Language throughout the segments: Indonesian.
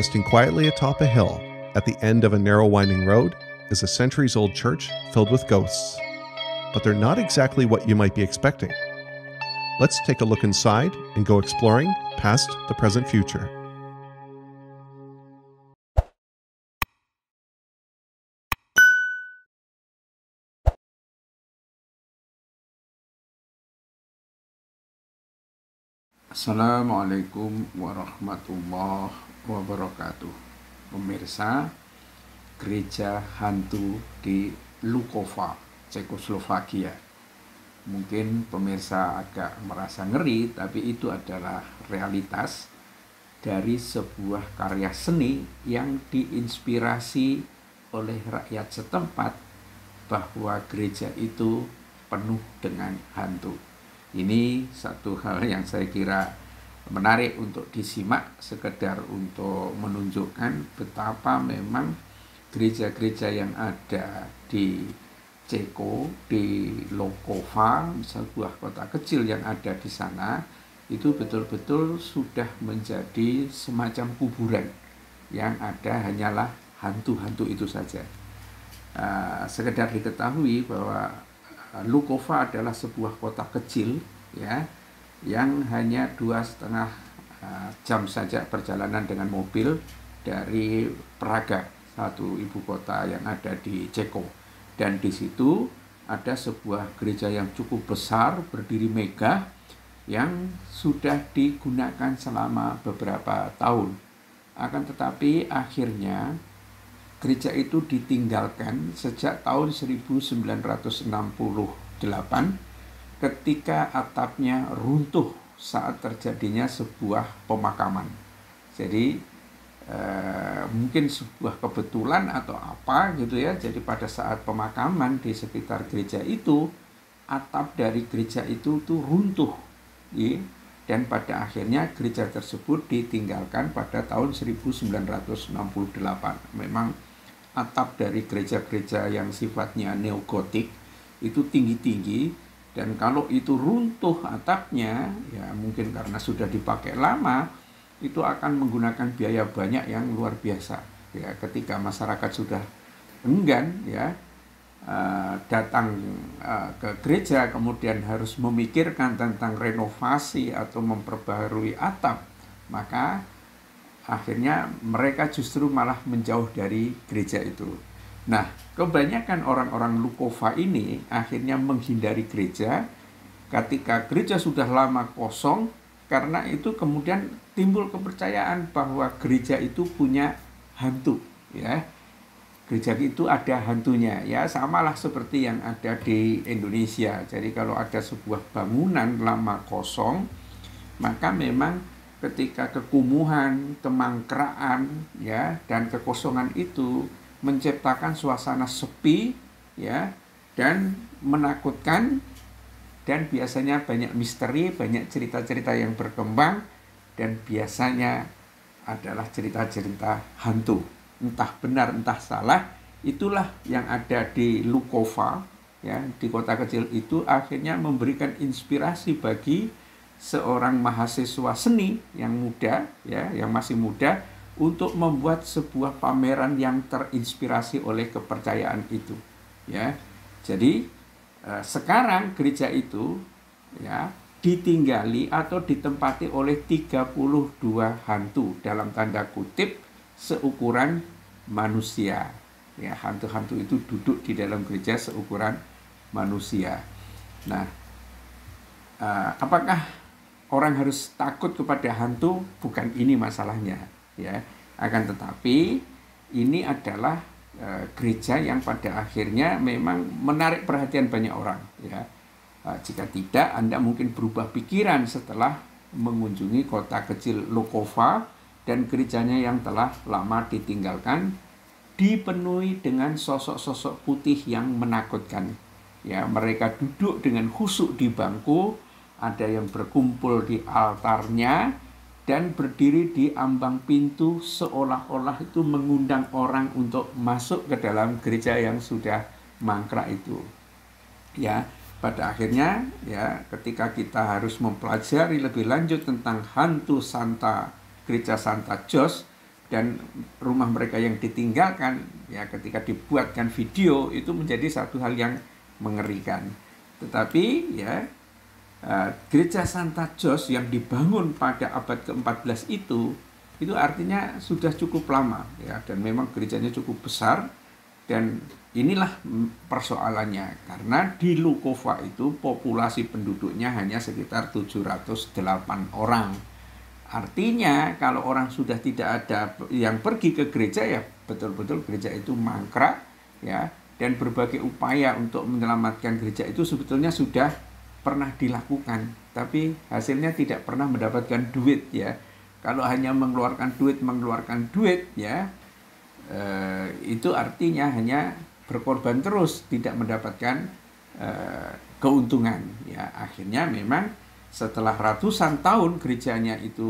Resting quietly atop a hill at the end of a narrow winding road is a centuries old church filled with ghosts. But they're not exactly what you might be expecting. Let's take a look inside and go exploring past the present future. Assalamualaikum warahmatullahi wabarakatuh. Pemirsa Gereja Hantu di Lukova, Cekoslovakia. Mungkin pemirsa agak merasa ngeri Tapi itu adalah realitas Dari sebuah karya seni yang diinspirasi oleh rakyat setempat Bahwa gereja itu penuh dengan hantu ini satu hal yang saya kira menarik untuk disimak sekedar untuk menunjukkan betapa memang gereja-gereja yang ada di Ceko, di Lokova, sebuah kota kecil yang ada di sana, itu betul-betul sudah menjadi semacam kuburan yang ada hanyalah hantu-hantu itu saja. Uh, sekedar diketahui bahwa Lukova adalah sebuah kota kecil ya yang hanya dua setengah uh, jam saja perjalanan dengan mobil dari Praga satu ibu kota yang ada di Ceko. Dan di situ ada sebuah gereja yang cukup besar berdiri megah yang sudah digunakan selama beberapa tahun. Akan tetapi akhirnya gereja itu ditinggalkan sejak tahun 1968 ketika atapnya runtuh saat terjadinya sebuah pemakaman. Jadi eh, mungkin sebuah kebetulan atau apa gitu ya. Jadi pada saat pemakaman di sekitar gereja itu atap dari gereja itu tuh runtuh. Ya. Dan pada akhirnya gereja tersebut ditinggalkan pada tahun 1968. Memang atap dari gereja-gereja yang sifatnya neogotik itu tinggi-tinggi dan kalau itu runtuh atapnya ya mungkin karena sudah dipakai lama itu akan menggunakan biaya banyak yang luar biasa. Ya ketika masyarakat sudah enggan ya uh, datang uh, ke gereja kemudian harus memikirkan tentang renovasi atau memperbarui atap maka akhirnya mereka justru malah menjauh dari gereja itu. Nah, kebanyakan orang-orang Lukova ini akhirnya menghindari gereja ketika gereja sudah lama kosong karena itu kemudian timbul kepercayaan bahwa gereja itu punya hantu ya. Gereja itu ada hantunya ya samalah seperti yang ada di Indonesia. Jadi kalau ada sebuah bangunan lama kosong maka memang ketika kekumuhan, kemangkraan ya dan kekosongan itu menciptakan suasana sepi ya dan menakutkan dan biasanya banyak misteri, banyak cerita-cerita yang berkembang dan biasanya adalah cerita-cerita hantu. Entah benar entah salah, itulah yang ada di Lukova ya di kota kecil itu akhirnya memberikan inspirasi bagi seorang mahasiswa seni yang muda ya yang masih muda untuk membuat sebuah pameran yang terinspirasi oleh kepercayaan itu ya. Jadi eh, sekarang gereja itu ya ditinggali atau ditempati oleh 32 hantu dalam tanda kutip seukuran manusia ya. Hantu-hantu itu duduk di dalam gereja seukuran manusia. Nah eh, apakah orang harus takut kepada hantu bukan ini masalahnya ya. Akan tetapi ini adalah e, gereja yang pada akhirnya memang menarik perhatian banyak orang ya. E, jika tidak anda mungkin berubah pikiran setelah mengunjungi kota kecil Lokova dan gerejanya yang telah lama ditinggalkan dipenuhi dengan sosok-sosok putih yang menakutkan ya. Mereka duduk dengan khusuk di bangku ada yang berkumpul di altarnya dan berdiri di ambang pintu seolah-olah itu mengundang orang untuk masuk ke dalam gereja yang sudah mangkrak itu. Ya, pada akhirnya ya ketika kita harus mempelajari lebih lanjut tentang hantu Santa Gereja Santa Jos dan rumah mereka yang ditinggalkan ya ketika dibuatkan video itu menjadi satu hal yang mengerikan. Tetapi ya gereja Santa Jos yang dibangun pada abad ke-14 itu itu artinya sudah cukup lama ya dan memang gerejanya cukup besar dan inilah persoalannya. Karena di Lukova itu populasi penduduknya hanya sekitar 708 orang. Artinya kalau orang sudah tidak ada yang pergi ke gereja ya betul-betul gereja itu mangkrak ya dan berbagai upaya untuk menyelamatkan gereja itu sebetulnya sudah pernah dilakukan tapi hasilnya tidak pernah mendapatkan duit ya. Kalau hanya mengeluarkan duit mengeluarkan duit ya eh, itu artinya hanya berkorban terus tidak mendapatkan eh, keuntungan ya akhirnya memang setelah ratusan tahun gerejanya itu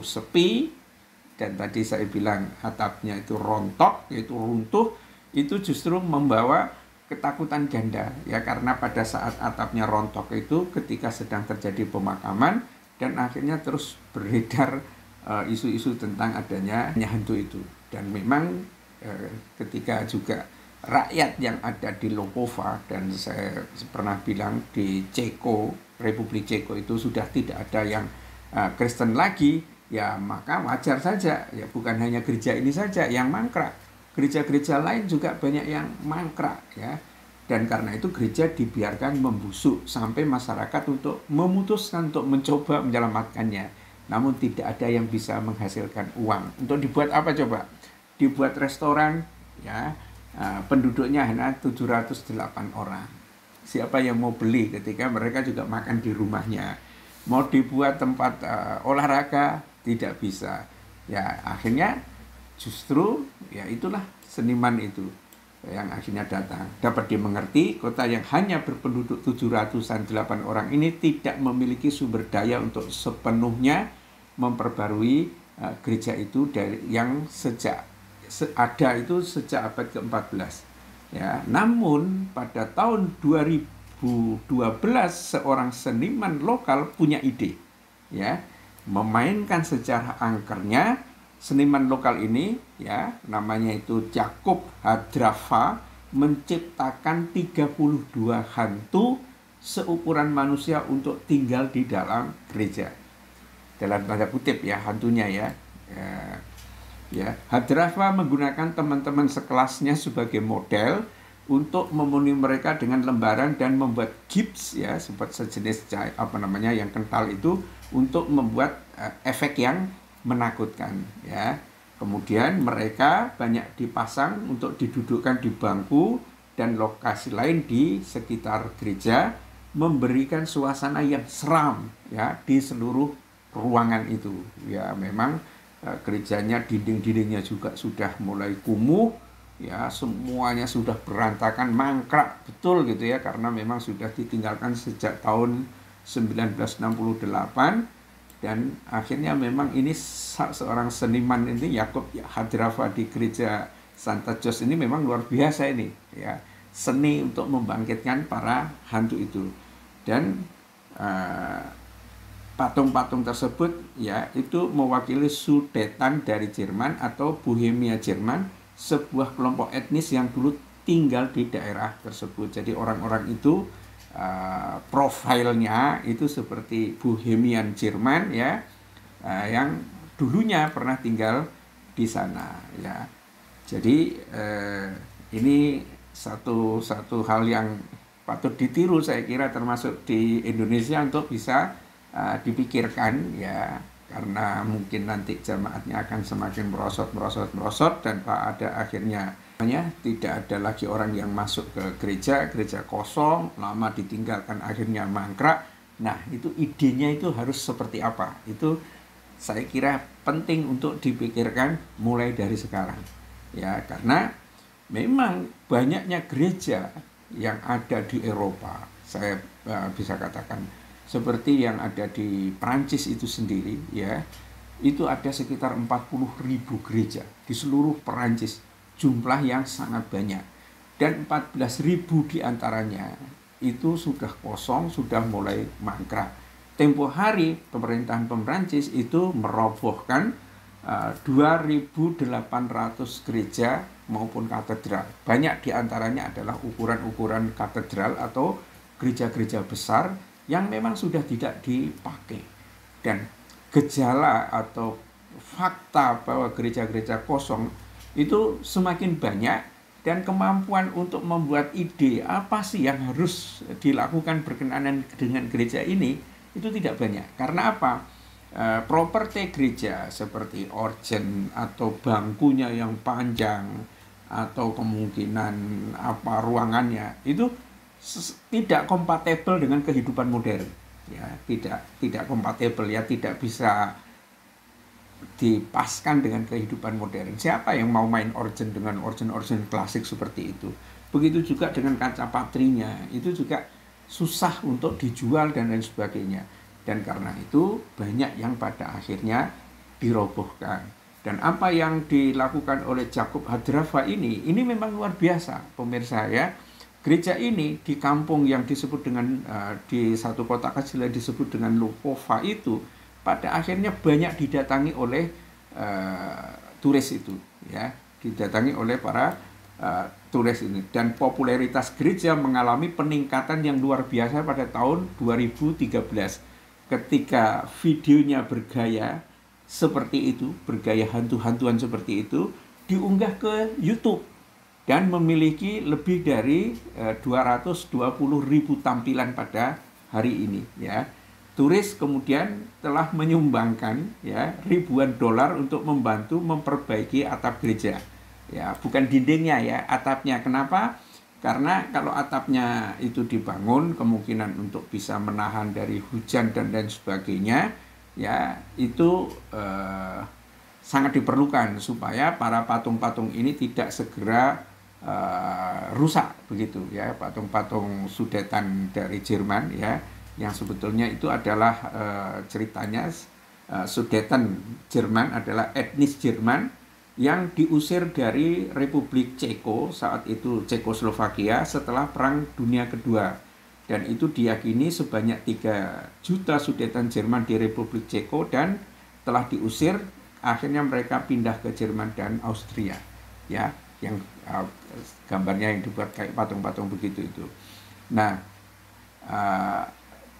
sepi dan tadi saya bilang atapnya itu rontok yaitu runtuh itu justru membawa ketakutan ganda ya karena pada saat atapnya rontok itu ketika sedang terjadi pemakaman dan akhirnya terus beredar eh, isu-isu uh, tentang adanya hantu itu dan memang uh, ketika juga rakyat yang ada di Lokova dan saya pernah bilang di Ceko Republik Ceko itu sudah tidak ada yang uh, Kristen lagi, ya maka wajar saja. Ya bukan hanya gereja ini saja yang mangkrak. Gereja-gereja lain juga banyak yang mangkrak ya. Dan karena itu gereja dibiarkan membusuk sampai masyarakat untuk memutuskan untuk mencoba menyelamatkannya. Namun tidak ada yang bisa menghasilkan uang. Untuk dibuat apa coba? Dibuat restoran ya. Uh, penduduknya hanya 708 orang siapa yang mau beli ketika mereka juga makan di rumahnya mau dibuat tempat uh, olahraga tidak bisa ya akhirnya justru ya itulah seniman itu yang akhirnya datang. Dapat dimengerti kota yang hanya berpenduduk 708 orang ini tidak memiliki sumber daya untuk sepenuhnya memperbarui uh, gereja itu dari yang sejak se ada itu sejak abad ke-14 Ya, namun pada tahun 2012 seorang seniman lokal punya ide ya, memainkan secara angkernya seniman lokal ini ya, namanya itu Jacob Hadrafa menciptakan 32 hantu seukuran manusia untuk tinggal di dalam gereja. Dalam tanda kutip ya hantunya ya. ya Ya, Hadrafa menggunakan teman-teman sekelasnya sebagai model untuk memenuhi mereka dengan lembaran dan membuat gips ya, sempat sejenis apa namanya yang kental itu untuk membuat uh, efek yang menakutkan ya. Kemudian mereka banyak dipasang untuk didudukkan di bangku dan lokasi lain di sekitar gereja memberikan suasana yang seram ya di seluruh ruangan itu. Ya, memang Eh, gerejanya dinding-dindingnya juga sudah mulai kumuh ya semuanya sudah berantakan mangkrak betul gitu ya karena memang sudah ditinggalkan sejak tahun 1968 dan akhirnya memang ini seorang seniman ini Yakob Hadrafa di gereja Santa Jos ini memang luar biasa ini ya seni untuk membangkitkan para hantu itu dan uh, patung-patung tersebut ya itu mewakili Sudetan dari Jerman atau Bohemia Jerman, sebuah kelompok etnis yang dulu tinggal di daerah tersebut. Jadi orang-orang itu uh, profilnya itu seperti Bohemian Jerman ya uh, yang dulunya pernah tinggal di sana ya. Jadi uh, ini satu satu hal yang patut ditiru saya kira termasuk di Indonesia untuk bisa uh, dipikirkan ya karena mungkin nanti jamaatnya akan semakin merosot merosot merosot dan pada akhirnya hanya tidak ada lagi orang yang masuk ke gereja gereja kosong lama ditinggalkan akhirnya mangkrak. Nah itu idenya itu harus seperti apa? Itu saya kira penting untuk dipikirkan mulai dari sekarang. Ya karena memang banyaknya gereja yang ada di Eropa saya uh, bisa katakan seperti yang ada di Prancis itu sendiri ya itu ada sekitar 40 ribu gereja di seluruh Perancis jumlah yang sangat banyak dan 14 ribu di antaranya itu sudah kosong sudah mulai mangkrak tempo hari pemerintahan Perancis itu merobohkan uh, 2.800 gereja maupun katedral. Banyak di antaranya adalah ukuran-ukuran katedral atau gereja-gereja besar yang memang sudah tidak dipakai. Dan gejala atau fakta bahwa gereja-gereja kosong itu semakin banyak dan kemampuan untuk membuat ide apa sih yang harus dilakukan berkenaan dengan gereja ini itu tidak banyak. Karena apa? E, properti gereja seperti organ atau bangkunya yang panjang atau kemungkinan apa ruangannya itu tidak kompatibel dengan kehidupan modern ya tidak tidak kompatibel ya tidak bisa dipaskan dengan kehidupan modern. Siapa yang mau main organ dengan organ-organ klasik seperti itu? Begitu juga dengan kaca patrinya. Itu juga susah untuk dijual dan lain sebagainya. Dan karena itu banyak yang pada akhirnya dirobohkan. Dan apa yang dilakukan oleh Jakub Hadrafa ini, ini memang luar biasa, pemirsa ya. Gereja ini di kampung yang disebut dengan uh, di satu kota kecil yang disebut dengan Lukova itu, pada akhirnya banyak didatangi oleh uh, turis itu, ya, didatangi oleh para uh, turis ini. Dan popularitas gereja mengalami peningkatan yang luar biasa pada tahun 2013 ketika videonya bergaya seperti itu, bergaya hantu-hantuan seperti itu, diunggah ke YouTube dan memiliki lebih dari 220 eh, ribu tampilan pada hari ini ya. Turis kemudian telah menyumbangkan ya ribuan dolar untuk membantu memperbaiki atap gereja. Ya, bukan dindingnya ya, atapnya. Kenapa? Karena kalau atapnya itu dibangun kemungkinan untuk bisa menahan dari hujan dan lain sebagainya ya itu eh, sangat diperlukan supaya para patung-patung ini tidak segera eh, rusak begitu ya patung-patung sudetan dari Jerman ya yang sebetulnya itu adalah eh, ceritanya eh, sudetan Jerman adalah etnis Jerman yang diusir dari Republik Ceko saat itu Cekoslovakia setelah Perang Dunia Kedua. Dan itu diyakini sebanyak 3 juta sudetan Jerman di Republik Ceko dan telah diusir. Akhirnya mereka pindah ke Jerman dan Austria ya. Yang uh, gambarnya yang dibuat kayak patung-patung begitu itu. Nah uh,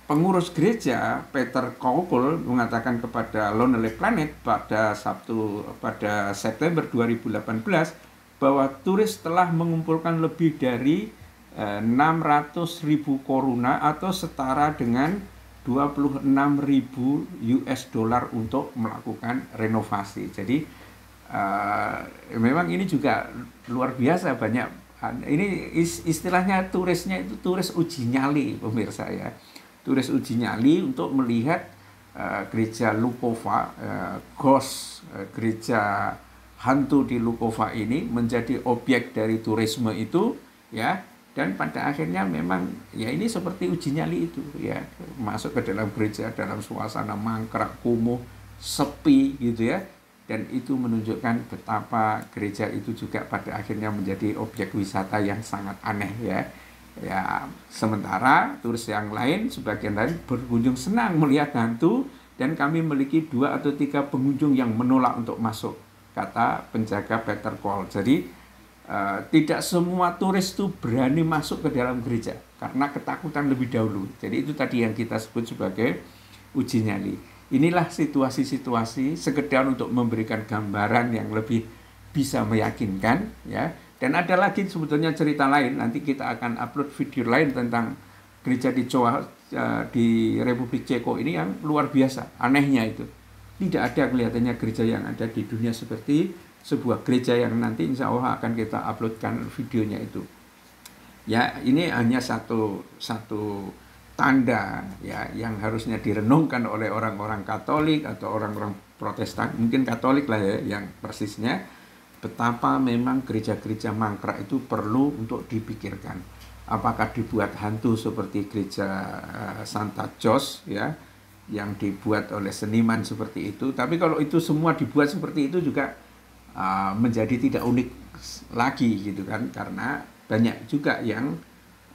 pengurus gereja Peter Kaupel mengatakan kepada Lonely Planet pada Sabtu pada September 2018 bahwa turis telah mengumpulkan lebih dari 600 ribu koruna atau setara dengan 26 ribu US dollar untuk melakukan renovasi. Jadi uh, memang ini juga luar biasa banyak. Ini istilahnya turisnya itu turis uji nyali pemirsa ya. Turis uji nyali untuk melihat uh, gereja Lukova, uh, Ghost, uh, gereja hantu di Lukova ini menjadi objek dari turisme itu ya. Dan pada akhirnya memang ya ini seperti uji nyali itu ya. Masuk ke dalam gereja dalam suasana mangkrak kumuh sepi gitu ya. Dan itu menunjukkan betapa gereja itu juga pada akhirnya menjadi objek wisata yang sangat aneh ya ya sementara turis yang lain sebagian lain berkunjung senang melihat hantu dan kami memiliki dua atau tiga pengunjung yang menolak untuk masuk kata penjaga Peter Cole jadi Eh, tidak semua turis itu berani masuk ke dalam gereja karena ketakutan lebih dahulu. Jadi itu tadi yang kita sebut sebagai uji nyali. Inilah situasi-situasi sekedar untuk memberikan gambaran yang lebih bisa meyakinkan ya. Dan ada lagi sebetulnya cerita lain nanti kita akan upload video lain tentang gereja di Jawa eh, di Republik Ceko ini yang luar biasa. Anehnya itu. Tidak ada kelihatannya gereja yang ada di dunia seperti sebuah gereja yang nanti insya Allah akan kita uploadkan videonya itu. Ya, ini hanya satu satu tanda ya yang harusnya direnungkan oleh orang-orang Katolik atau orang-orang Protestan, mungkin Katolik lah ya yang persisnya betapa memang gereja-gereja mangkrak itu perlu untuk dipikirkan. Apakah dibuat hantu seperti gereja uh, Santa Jos ya yang dibuat oleh seniman seperti itu, tapi kalau itu semua dibuat seperti itu juga uh, menjadi tidak unik lagi gitu kan. Karena banyak juga yang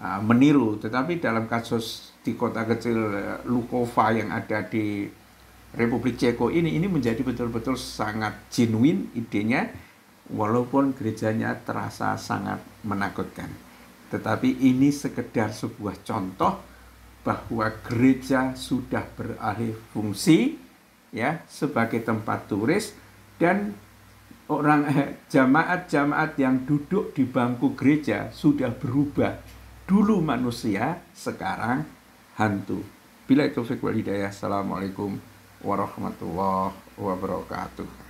uh, meniru. Tetapi dalam kasus di kota kecil Lukova yang ada di Republik Ceko ini ini menjadi betul-betul sangat genuine idenya walaupun gerejanya terasa sangat menakutkan. Tetapi ini sekedar sebuah contoh bahwa gereja sudah beralih fungsi ya sebagai tempat turis dan orang eh, jamaat-jamaat yang duduk di bangku gereja sudah berubah. Dulu manusia, sekarang hantu. Bila itu wal hidayah. Assalamualaikum warahmatullahi wabarakatuh.